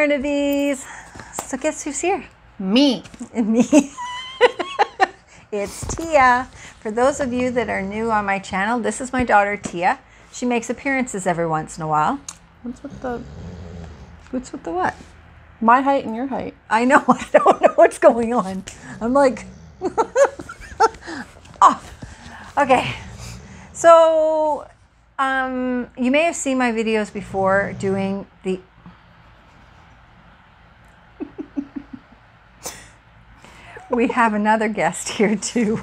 Barnabys. So guess who's here? Me. Me. it's Tia. For those of you that are new on my channel, this is my daughter Tia. She makes appearances every once in a while. What's with the What's with the what? my height and your height? I know. I don't know what's going on. I'm like, oh, okay. So, um, you may have seen my videos before doing the. We have another guest here too.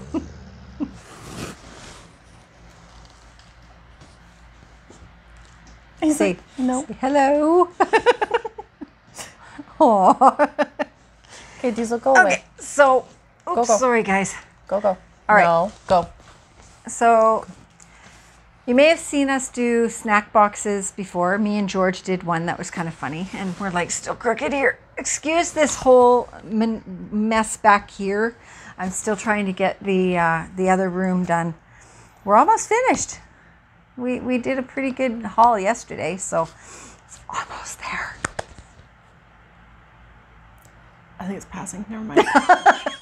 He's Say, no. say hello. Aw. Okay, Diesel, go Okay, away. so, oops, go. sorry guys. Go, go. All right. No, go. So, you may have seen us do snack boxes before. Me and George did one that was kind of funny, and we're like still crooked here. Excuse this whole mess back here. I'm still trying to get the uh, the other room done. We're almost finished. We we did a pretty good haul yesterday, so it's almost there. I think it's passing. Never mind.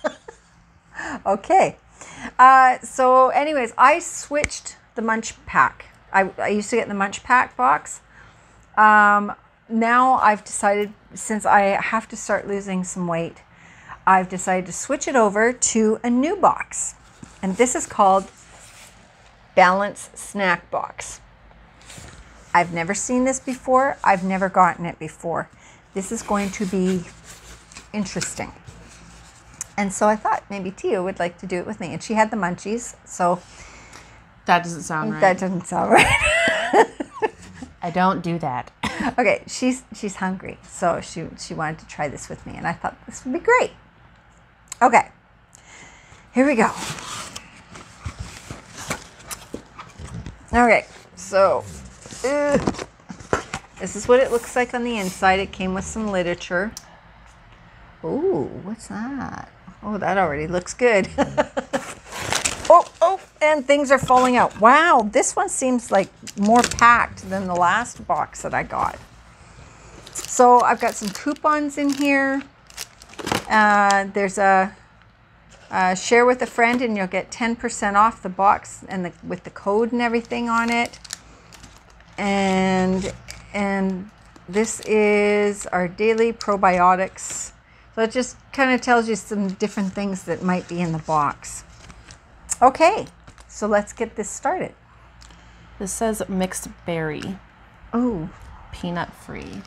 Okay. Uh, so, anyways, I switched the Munch Pack. I, I used to get the Munch Pack box. Um, now I've decided, since I have to start losing some weight, I've decided to switch it over to a new box. And this is called Balance Snack Box. I've never seen this before. I've never gotten it before. This is going to be interesting. And so I thought maybe Tia would like to do it with me. And she had the munchies, so that doesn't sound right. that doesn't sound right. I don't do that. okay, she's she's hungry, so she she wanted to try this with me, and I thought this would be great. Okay, here we go. Okay, so uh, this is what it looks like on the inside. It came with some literature. Ooh, what's that? Oh, that already looks good. and things are falling out. Wow, this one seems like more packed than the last box that I got. So I've got some coupons in here. Uh, there's a, a share with a friend, and you'll get 10% off the box and the, with the code and everything on it. And and this is our daily probiotics. So it just kind of tells you some different things that might be in the box. Okay, so let's get this started. This says mixed berry, Oh, peanut free.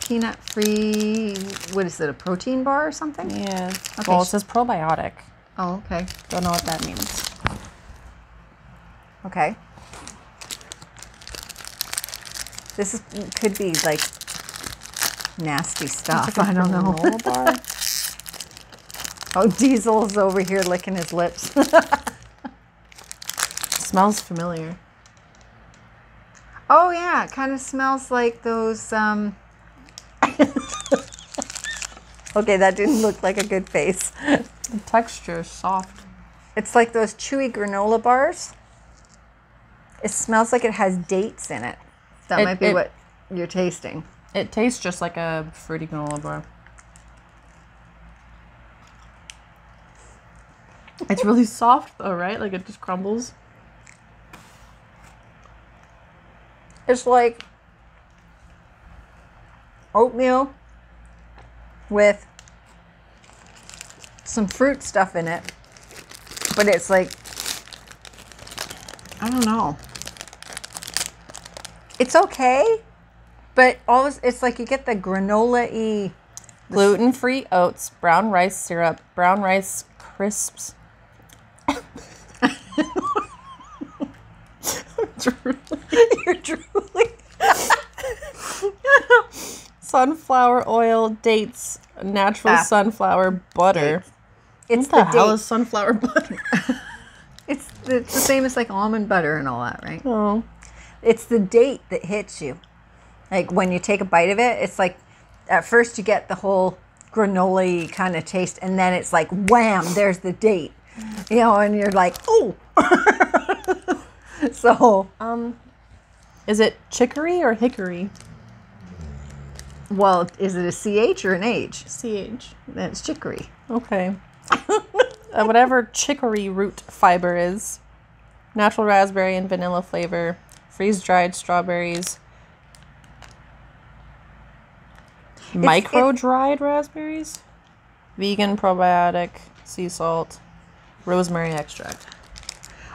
peanut free. What is it? A protein bar or something? Yeah. Okay. Well, it says probiotic. Oh, okay. Don't know what that means. Okay. This is, could be like nasty stuff. I don't know. Oh, Diesel's over here licking his lips. Smells familiar. oh yeah, it kind of smells like those. Um... okay, that didn't look like a good face. The texture is soft. It's like those chewy granola bars. It smells like it has dates in it. That It- might be it- what you're tasting. It tastes just like a fruity granola bar. It's really soft though, right? Like it just crumbles. It's like oatmeal with some fruit stuff in it. But it's like I don't know. It's okay, but all this, it's like you get the granola y Gluten free oats, brown rice syrup, brown rice crisps. you're drooling. Sunflower oil, dates, natural Ah. sunflower butter. It's What the, the hell date. is sunflower butter? It's the, it's the same as like almond butter and all that, right? oh. It's the date that hits you. Like when you take a bite of it, it's like at first you get the whole granola kind of taste, and then it's like wham, there's the date. You know, and you're like, oh. so Um, is it chicory or hickory? Well, is it a CH or an H? CH. That's chicory. Okay. uh, whatever chicory root fiber is. Natural raspberry and vanilla flavor. Freeze dried strawberries. Micro dried raspberries. Vegan probiotic. Sea salt. Rosemary extract.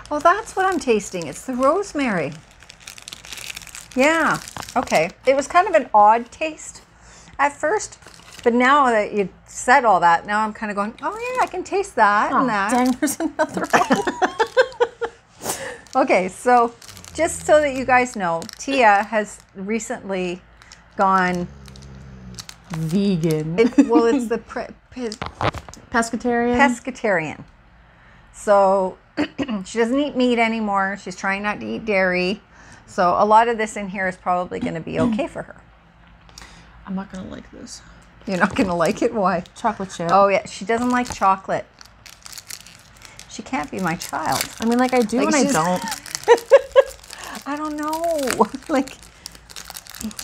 Oh, that's what I'm tasting. It's the rosemary. Yeah. Okay. It was kind of an odd taste at first, but now that you said all that, now I'm kind of going, oh yeah, I can taste that Oh, and that. dang, there's another one. Okay, so just so that you guys know, Tia has recently gone. Vegan. It, well, it's the pre, pe- Pescatarian. pescatarian. So she doesn't eat meat anymore. She's trying not to eat dairy. So a lot of this in here is probably going to be okay for her. I'm not gonna like this. You're not going to like it. Why? Chocolate chip. Oh yeah, she doesn't like chocolate. She can't be my child. I mean, like I do Like, and I don't. I don't know. like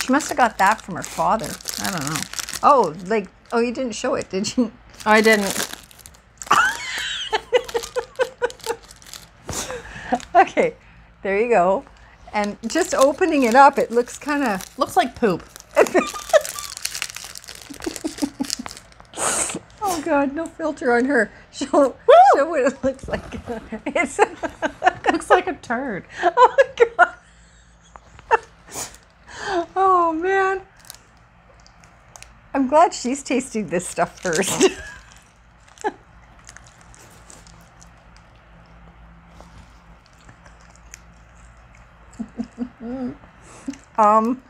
she must have got that from her father. I don't know. Oh, like oh, you didn't show it, did you? I didn't. Okay, there you go. And just opening it up, it looks kind of Looks like poop. oh god, no filter on her. Show show what it looks like. It's Looks like a turd. oh my god. Oh man. I'm glad she's tasting this stuff first. um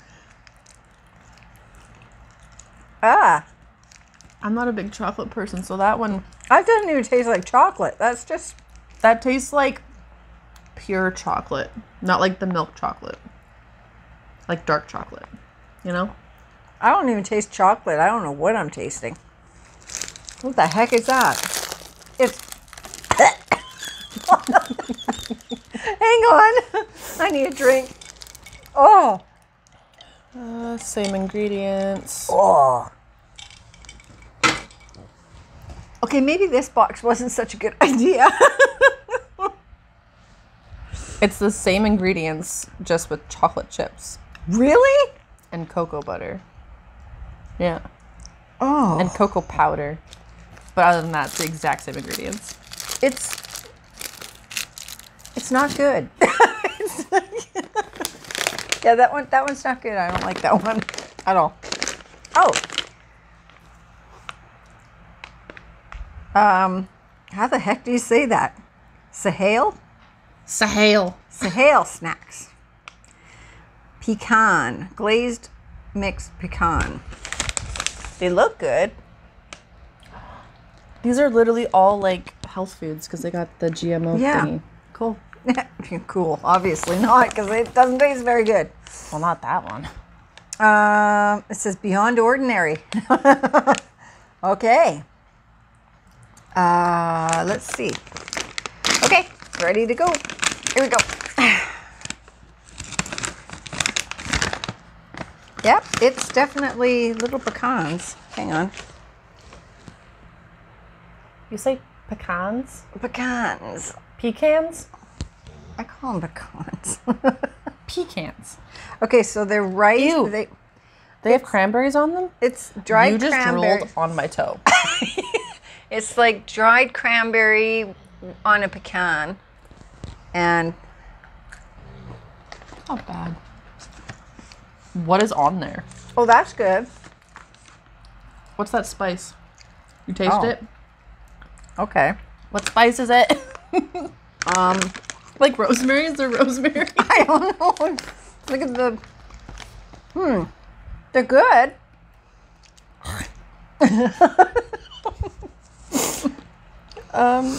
Ah, I'm not a big chocolate person, so that one that doesn't even taste like chocolate. That's just that tastes like pure chocolate, not like the milk chocolate. Like dark chocolate. You know? I don't even taste chocolate. I don't know what I'm tasting. What the heck is that? It's. Hang on. I need a drink. Oh. Uh, same ingredients. Oh. Okay, maybe this box wasn't such a good idea. It's the same ingredients, just with chocolate chips really? and cocoa butter. Yeah. Oh. And cocoa powder. But other than that, it's the exact same ingredients. it's. It's not good. It's not good. yeah, that one. That one's not good. I don't like that one at all. Oh. Um, how the heck do you say that? Sahale? Sahale. Sahale snacks. Pecan, glazed mixed pecan. They look good. These are literally all like health foods because they got the GMO Yeah. thingy. Cool. cool. Obviously not, because it doesn't taste very good. Well, not that one. Um, it says beyond ordinary. okay. Uh, let's see. Okay, ready to go. Here we go. Yep, it's definitely little pecans. Hang on. You say pecans? Pecans. Pecans? I call them pecans. Pecans. okay, so they're rice. Ew. They, They have cranberries on them? it's dried you just cranberry. drooled on my toe. It's like dried cranberry on a pecan. And Not bad. What is on there? oh, that's good. What's that spice? You taste Oh. it? Okay. What spice is it? Um, like rosemary? Is there rosemary? I don't know. Look at the. Hmm. They're good. um,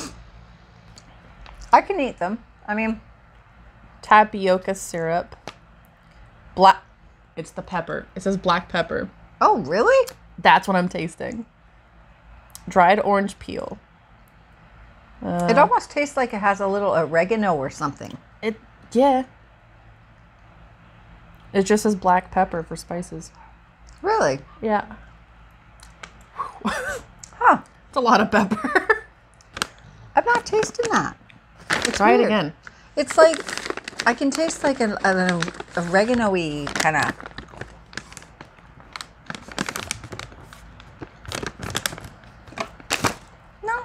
I can eat them. I mean, tapioca syrup. Black. It's the pepper. It says black pepper. oh, really? That's what I'm tasting. Dried orange peel. Uh, it almost tastes like it has a little oregano or something. It yeah. It just says black pepper for spices. Really? Yeah. Huh. It's a lot of pepper. I'm not tasting that. It's Try it again. It's like I can taste like an, an oregano-y kind of. No,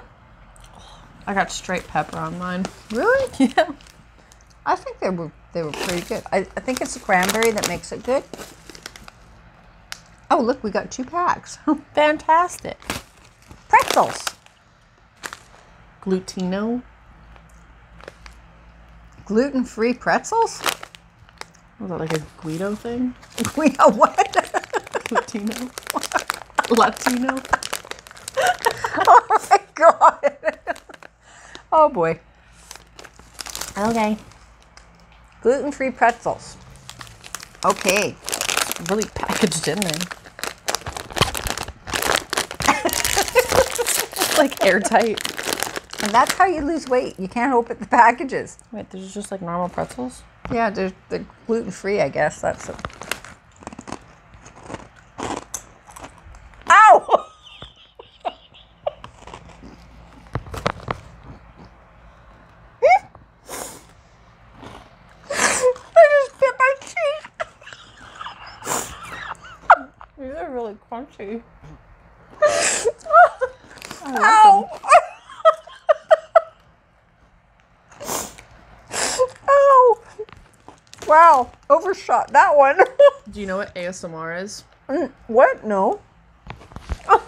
I got straight pepper on mine. really. Yeah. I think they were they were pretty good. I, I think it's the cranberry that makes it good. Oh, look, we got two packs. Fantastic. Pretzels. Glutino. Gluten-free pretzels? Was that like a Guido thing? Guido what? Latino. Latino. oh my god. Oh boy. Okay. Gluten-free pretzels. Okay. Really packaged in there. like airtight. And that's how you lose weight. You can't open the packages. Wait, there's just like normal pretzels? Yeah, they're, they're gluten free, I guess. That's it. Ow! I just bit my cheek. These are really crunchy. Ow! Ow! Wow, overshot that one. Do you know what ASMR is? Mm, what? No. what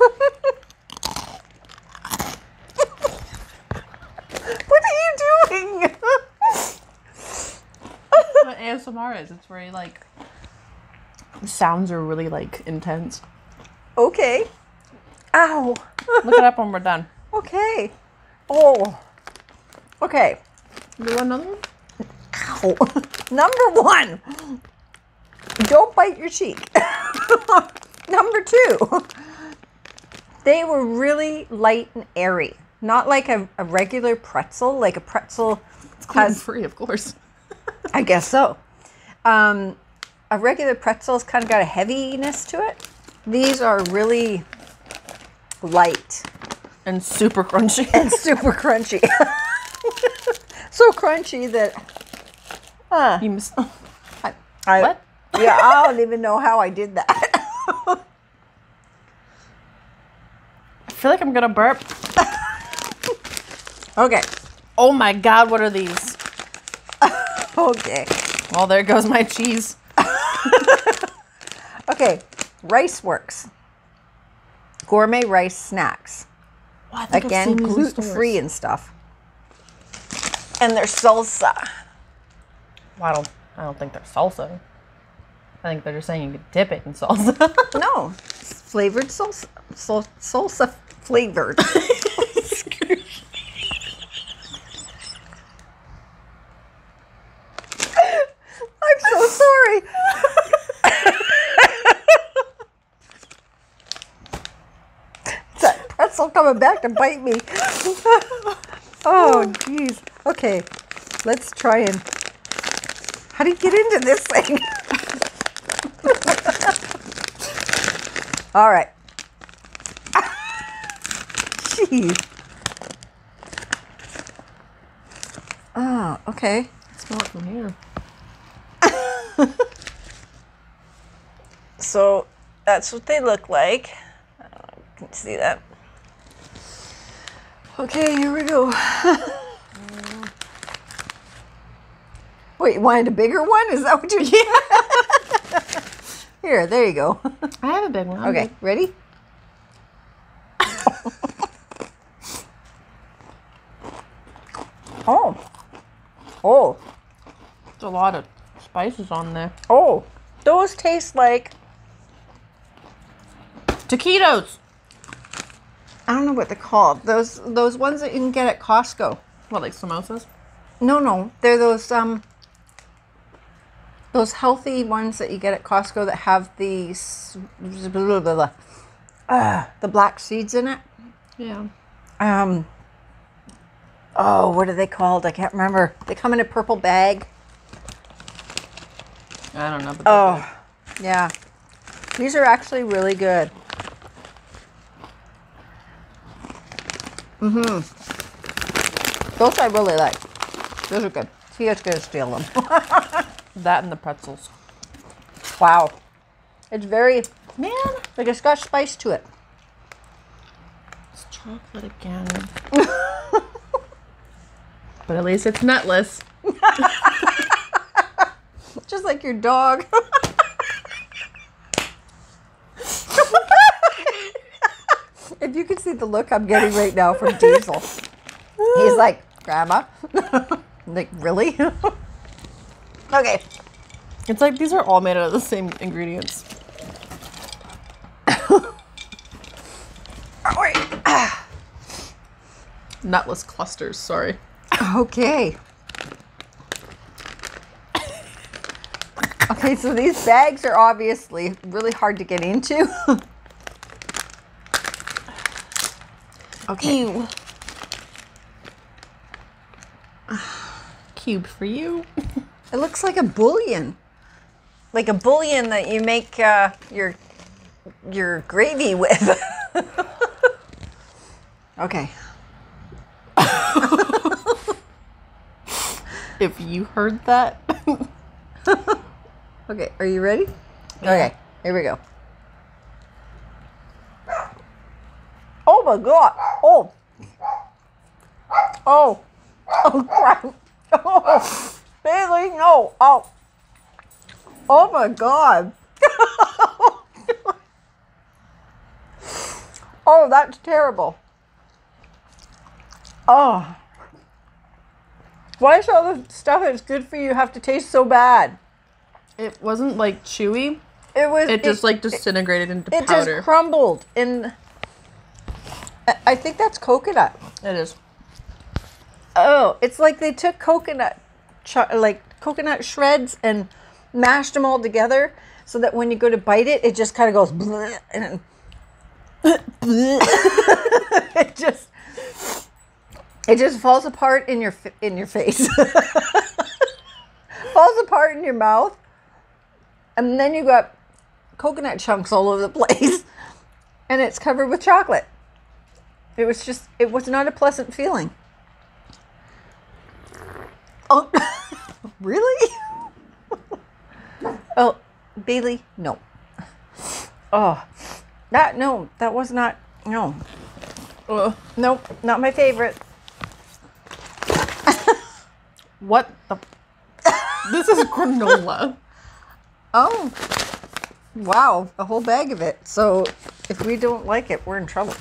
are you doing? what ASMR is. It's very like sounds are really like intense. okay. Ow. Look it up when we're done. Okay. Oh. Okay. Do another one? Ow. Number one. Don't bite your cheek. Number two. They were really light and airy. Not like a, a regular pretzel. Like a pretzel Gluten has free, of course. I guess so. Um, a regular pretzel's kind of got a heaviness to it. These are really light And super crunchy. and super crunchy. so crunchy that uh, you mis- I, I, What? Yeah, I don't even know how I did that. I feel like I'm gonna burp. okay, Oh my god, what are these? okay, Well, there goes my cheese. okay. Rice Works. Gourmet rice snacks. Oh, I think I've Again, seen these in gluten free and stuff. And their salsa. Well, I don't. I don't think they're salsa. I think they're just saying you could dip it in salsa. No, flavored salsa, sal- salsa flavored. I'm so sorry. It's that pretzel coming back to bite me. oh, jeez. Okay, let's try and. How do you get into this thing? All right. Jeez. Oh, okay. Smell it from here. So that's what they look like. I can see that. Okay, here we go. Wait, you wanted a bigger one? Is that what you Yeah. Here, there you go. I have a big one. Okay, good. ready? oh. Oh. There's a lot of spices on there. Oh. Those taste like Taquitos. I don't know what they're called. Those those ones that you can get at Costco. What, like samosas? No, no, they're those um those healthy ones that you get at Costco that have the s- blah, blah, blah, uh, the black seeds in it. Yeah. Um. Oh, what are they called? I can't remember. They come in a purple bag. I don't know. Oh, yeah. These are actually really good. Mm-hmm. Those I really like. Those are good. Tia's gonna steal them. That and the pretzels. wow. It's very Man, like it's got spice to it. it's chocolate again. but at least it's nutless. Just like your dog. if you could see the look I'm getting right now from Diesel. He's like, Grandma? like, really? Okay. It's like these are all made out of the same ingredients. Nutless clusters, sorry. Okay. Okay, so these bags are obviously really hard to get into. okay. Ew. Cube for you. It looks like a bouillon. Like a bouillon that you make uh, your your gravy with. okay. If you heard that. Okay, are you ready? Okay, here we go. Oh my god. Oh. Oh. Oh crap. Oh. Bailey, no. Oh. Oh my god. oh, that's terrible. Oh. Why does all the stuff that's good for you have to taste so bad? It wasn't like chewy. It was. It just like disintegrated into It powder. just crumbled in. I- think that's coconut. it is. Oh, it's like they took coconut, like coconut shreds, and mashed them all together, so that when you go to bite it, it just kind of goes and it just it just falls apart in your in your face, falls apart in your mouth, and then you got coconut chunks all over the place, and it's covered with chocolate. It was just it was not a pleasant feeling. Oh, really? oh, Bailey, no. Oh, that no, that was not no, Ugh. nope, not my favorite. What the? this is granola. Oh, wow, a whole bag of it. So if we don't like it, we're in trouble.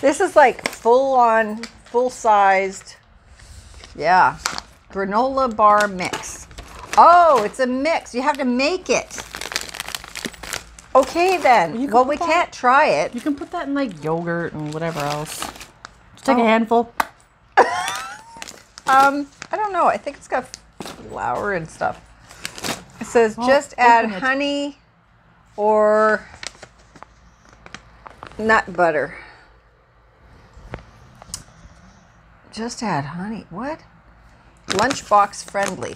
This is like full on, full sized. Yeah, granola bar mix. Oh, it's a mix. You have to make it. Okay then. Well, we that- can't try it. You can put that in like yogurt and whatever else. Just take Oh. a handful. Um, I don't know. I think it's got flour and stuff. It says Oh, just add it. honey or nut butter. Just add honey. What? Lunchbox friendly.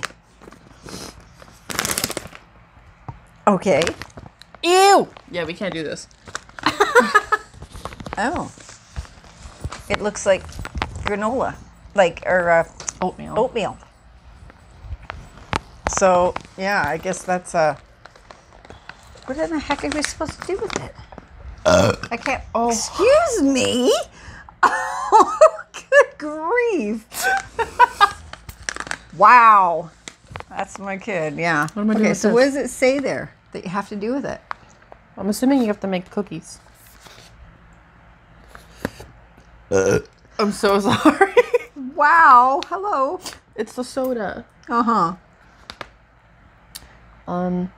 Okay. Ew. Yeah, we can't do this. Oh. It looks like granola, like or uh, Oatmeal. oatmeal. So yeah, I guess that's uh What in the heck are we supposed to do with it? I can't. Oh. Excuse me. Oh, good grief! Wow, that's my kid. Yeah. What am I doing okay, with so this? what does it say there that you have to do with it? I'm assuming you have to make cookies. I'm so sorry. Wow. Hello. it's the soda. Uh huh. Um.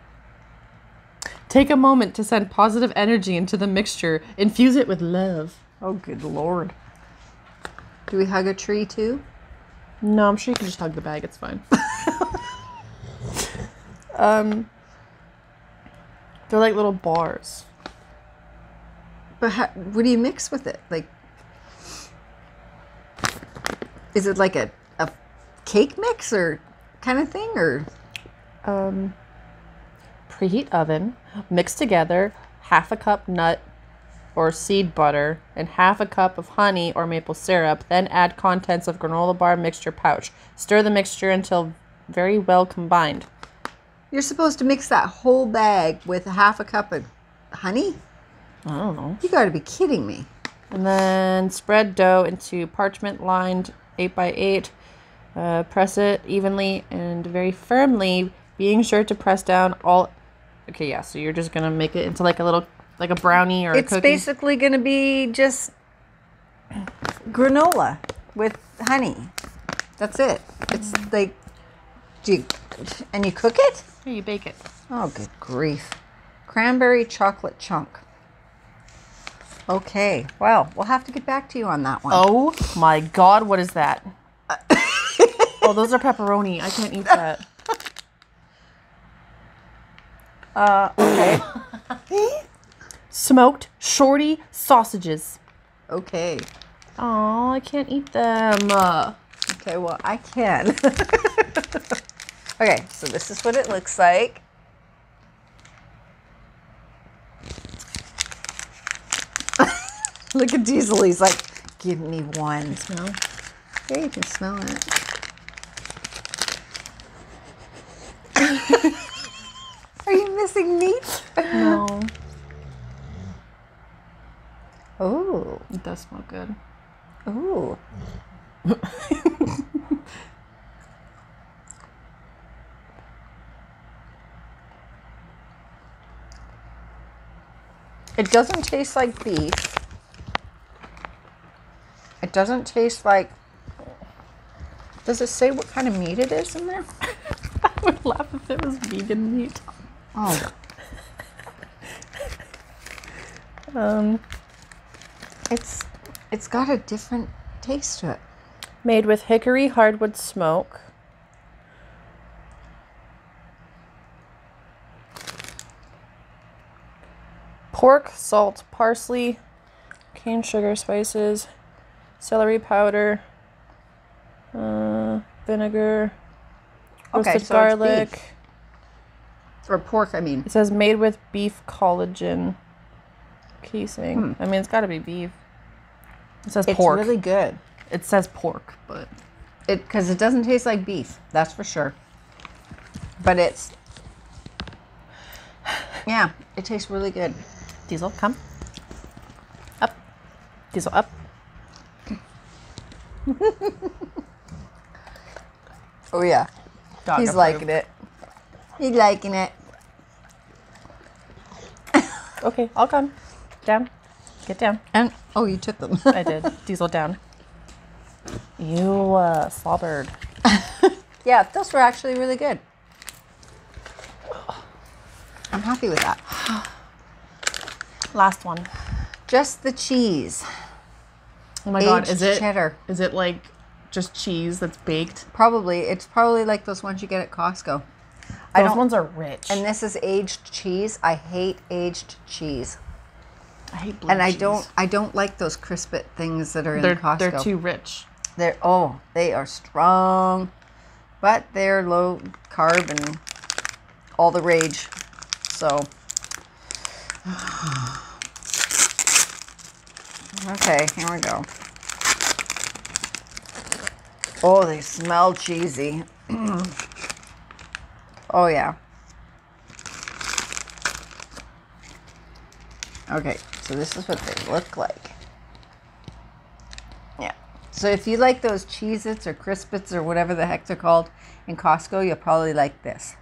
Take a moment to send positive energy into the mixture. Infuse it with love. Oh, good lord. Do we hug a tree too? No, I'm sure you can just hug the bag. It's fine. um. They're like little bars. But how, what do you mix with it? Like, is it like a, a cake mix or kind of thing? Or Um. Preheat oven. Mix together. half a cup nut or seed butter, and half a cup of honey or maple syrup. Then add contents of granola bar mixture pouch. Stir the mixture until very well combined. You're supposed to mix that whole bag with half a cup of honey? I don't know. You got to be kidding me. And then spread dough into parchment lined 8 by 8 uh, Press it evenly and very firmly, being sure to press down all. Okay, yeah, so you're just gonna make it into like a little, like a brownie or a It's basically going to be just granola with honey. That's it. It's like, do you, and you cook it? Here, you bake it. Oh, good grief. Cranberry chocolate chunk. Okay, well, we'll have to get back to you on that one. Oh my god, what is that? oh, those are pepperoni. I can't eat that. Uh, okay. Smoked shorty sausages. okay. Oh, I can't eat them. Uh, Okay, well, I can. okay, so this is what it looks like. Look at Diesel. He's like, give me one. smell. Yeah, you can smell it. Are you missing meat? No, Oh, it does smell good. oh. it doesn't taste like beef. It doesn't taste like. Does it say what kind of meat it is in there? I would laugh if it was vegan meat. Oh, Um, it's it's got a different taste to it. made with hickory hardwood smoke. Pork, salt, parsley, cane sugar, spices, celery powder, uh, vinegar, Okay, roasted so it's garlic. Or pork, I mean. It says made with beef collagen casing. Hmm. I mean, it's got to be beef. It says It's pork. really good. It says pork, but It because it doesn't taste like beef, that's for sure. But it's yeah, it tastes really good. Diesel, come. Up. Diesel, up. Oh yeah, Dog he's approved. liking it. He's liking it. Okay, I'll come. Down. Get down. And oh, you took them. I did. Diesel down. You uh, slobbered. yeah, those were actually really good. I'm happy with that. Last one. Just the cheese. Oh my god, is it cheddar? is it like just cheese that's baked? Probably it's probably like those ones you get at Costco. I Those don't. ones are rich. and this is aged cheese. I hate aged cheese. I hate blue and I don't I don't like those crispet things that are in They're Costco. they're too rich. They're oh, they are strong, but they're low carb and all the rage. So Okay, here we go. Oh, they smell cheesy. oh yeah. Okay, so this is what they look like. Yeah. So if you like those Cheez Its or Crispits or whatever the heck they're called in Costco, you'll probably like this.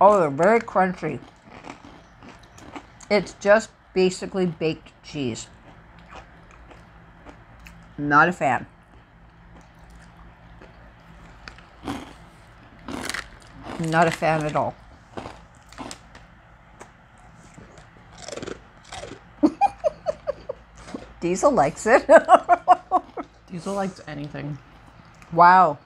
Oh, they're very crunchy. It's just basically baked cheese. Not a fan. Not a fan at all. Diesel likes it. Diesel likes anything. wow.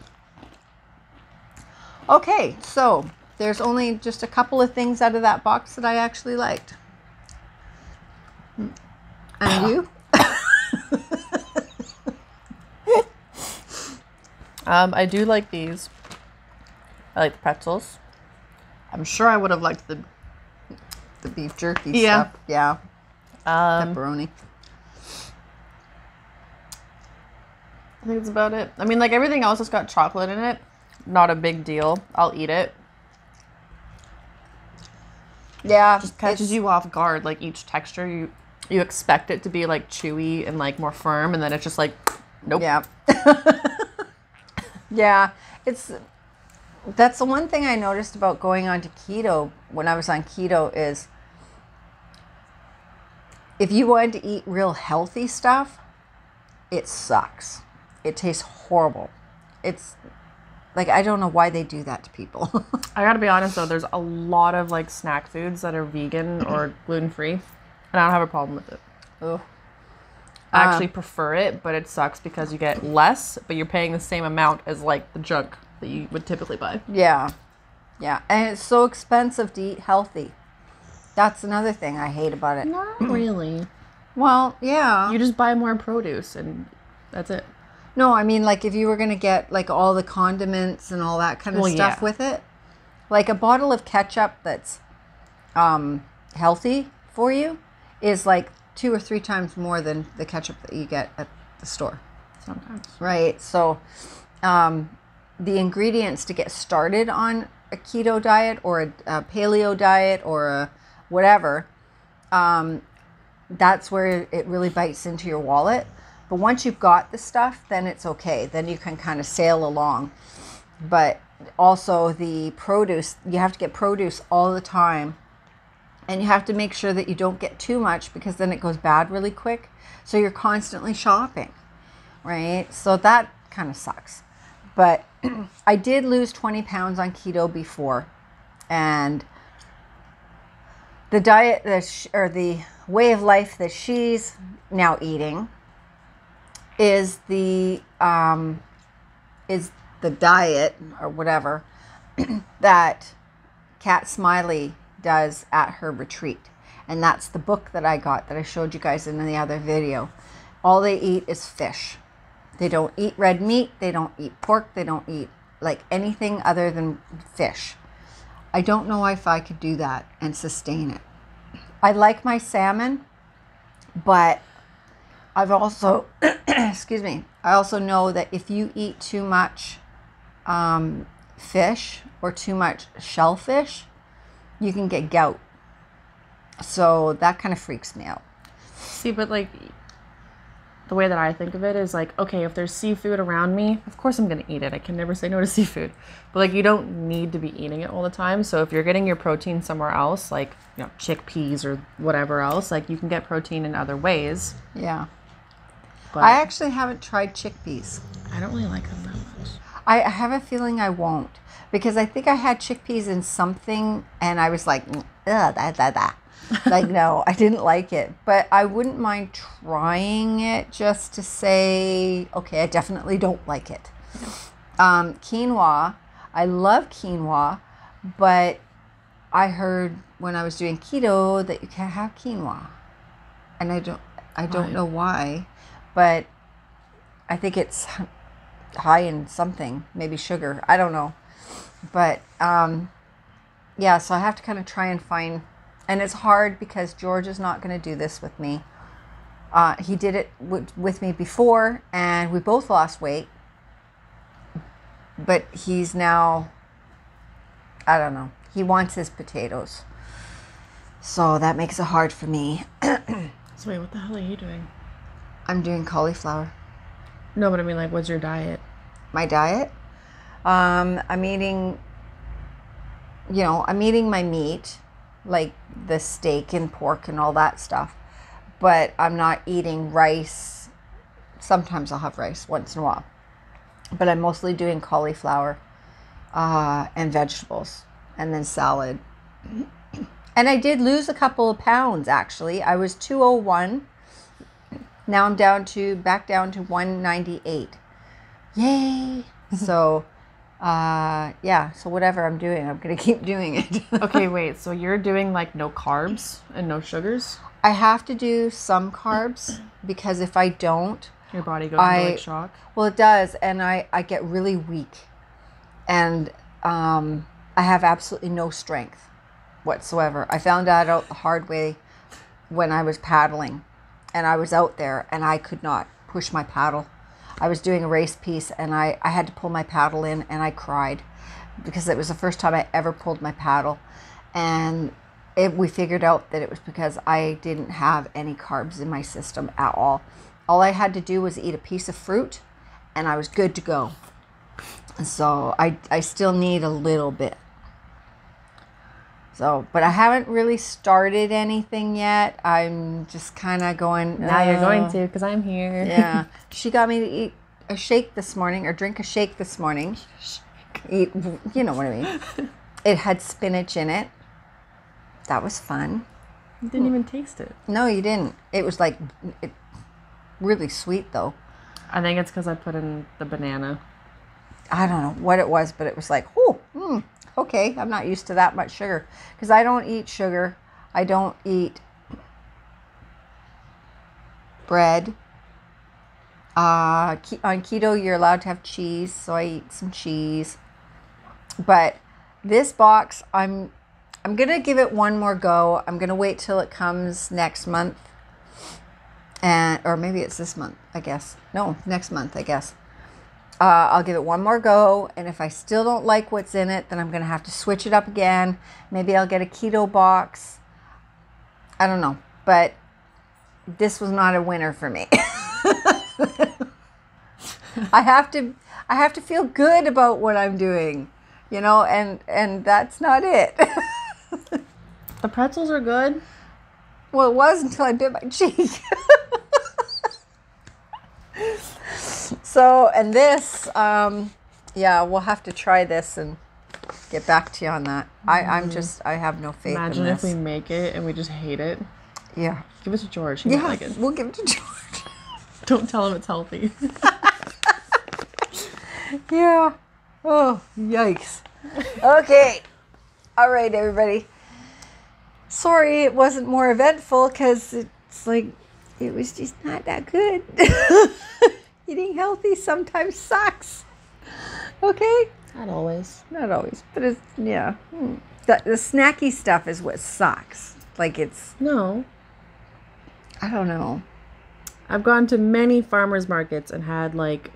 Okay, so there's only just a couple of things out of that box that I actually liked. And you? Um, I do like these. I like the pretzels. I'm sure I would have liked the The beef jerky Yeah. stuff. Yeah. um, Pepperoni. I think it's about it. I mean, like everything else has got chocolate in it. Not a big deal. I'll eat it. Yeah. Catches you off guard. Like each texture, you you expect it to be like chewy and like more firm, and then it's just like, nope. Yeah. yeah. It's that's the one thing I noticed about going on to keto when I was on keto is if you wanted to eat real healthy stuff, it sucks. It tastes horrible. It's like I don't know why they do that to people. I gotta be honest though, there's a lot of like snack foods that are vegan or gluten free, and I don't have a problem with it. Ugh. I actually um, prefer it, but it sucks because you get less, but you're paying the same amount as like the junk that you would typically buy. Yeah. Yeah. And it's so expensive to eat healthy. That's another thing I hate about it. Not really. Well, yeah. You just buy more produce, and that's it. No, I mean like if you were gonna get like all the condiments and all that kind of Well, stuff yeah. with it, like a bottle of ketchup that's um, healthy for you is like two or three times more than the ketchup that you get at the store, Sometimes. right? So, um, the ingredients to get started on a keto diet or a, a paleo diet or a whatever, um, that's where it really bites into your wallet. But once you've got the stuff, then it's okay. Then you can kind of sail along. But also the produce, you have to get produce all the time. And you have to make sure that you don't get too much because then it goes bad really quick. So you're constantly shopping, right? So that kind of sucks. But I did lose 20 pounds on keto before. And the diet or the way of life that she's now eating is the um, is the diet or whatever that Cat Smiley does at her retreat, and that's the book that I got that I showed you guys in the other video. All they eat is fish. They don't eat red meat. They don't eat pork. They don't eat like anything other than fish. I don't know if I could do that and sustain it. I like my salmon, but I've also, excuse me, I also know that if you eat too much um, fish or too much shellfish, you can get gout. So that kind of freaks me out. See, but like the way that I think of it is like, okay, if there's seafood around me, of course I'm gonna eat it. I can never say no to seafood. But like you don't need to be eating it all the time. So if you're getting your protein somewhere else, like you know, chickpeas or whatever else, like you can get protein in other ways. Yeah. But I actually haven't tried chickpeas. I don't really like them that much. I have a feeling I won't because I think I had chickpeas in something and I was like, "Mm, ugh, that, that, that. Like, no, I didn't like it. But I wouldn't mind trying it just to say, okay, I definitely don't like it. Um, quinoa, I love quinoa, but I heard when I was doing keto that you can't have quinoa. And I don't, I don't Why? know why, but I think it's high in something, maybe sugar. I don't know. But um, yeah, so I have to kind of try and find, and it's hard because George is not going to do this with me. Uh, he did it w- with me before, and we both lost weight. But he's now, I don't know, he wants his potatoes. So that makes it hard for me. So wait, what the hell are you doing? I'm doing cauliflower. No, but I mean like what's your diet? my diet. Um, I'm eating, you know, I'm eating my meat, like the steak and pork and all that stuff, but I'm not eating rice. Sometimes I'll have rice once in a while, but I'm mostly doing cauliflower uh, and vegetables and then salad. And I did lose a couple of pounds actually. I was 201. Now I'm down to back down to 198 yay so uh yeah so whatever i'm doing i'm gonna keep doing it Okay, wait. So you're doing like no carbs and no sugars? i have to do some carbs because if i don't Your body goes I- into like shock. well it does and i i get really weak and um, I have absolutely no strength whatsoever. I found that out the hard way when I was paddling and I was out there and I could not push my paddle. I was doing a race piece and I, I had to pull my paddle in and I cried because it was the first time I ever pulled my paddle. And it, we figured out that it was because I didn't have any carbs in my system at all. All I had to do was eat a piece of fruit and I was good to go. So I, I still need a little bit. So, but I haven't really started anything yet. I'm just kind of going. Now you're going "Oh." to because I'm here. Yeah. she got me to eat a shake this morning or drink a shake this morning. Eat, you know what I mean. It had spinach in it. That was fun. You didn't even taste it. No, you didn't. It was like it, really sweet though. I think it's because I put in the banana. I don't know what it was, but it was like, oh, mm, okay. I'm not used to that much sugar because I don't eat sugar. I don't eat bread. Uh, on keto, you're allowed to have cheese, so I eat some cheese. But this box, I'm I'm gonna give it one more go. I'm gonna wait till it comes next month, and or maybe it's this month. I guess no, next month. I guess. Uh, I'll give it one more go, and if I still don't like what's in it, then I'm gonna have to switch it up again. Maybe I'll get a keto box. I don't know, but this was not a winner for me. I have to I have to feel good about what I'm doing, you know, and and that's not it. The pretzels are good. well, it was until I bit my cheek. So, and this, um, yeah, we'll have to try this and get back to you on that. I, I'm just, I have no faith Imagine in if we make it and we just hate it. yeah, Give it to George. He yeah, like it. we'll give it to George. Don't tell him it's healthy. Yeah. Oh, yikes. Okay. All right, everybody. Sorry it wasn't more eventful because it's like, it was just not that good. Eating healthy sometimes sucks. Okay? Not always. Not always, but it's, yeah. Hmm. The, the snacky stuff is what sucks. Like it's, No. I don't know. I've gone to many farmers markets and had like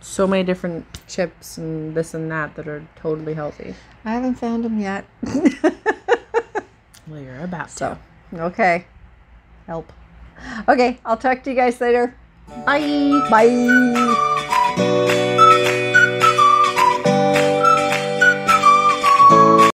so many different chips and this and that that are totally healthy. I haven't found them yet. Well, you're about so, okay. Help. Okay, I'll talk to you guys later. Bye. Bye.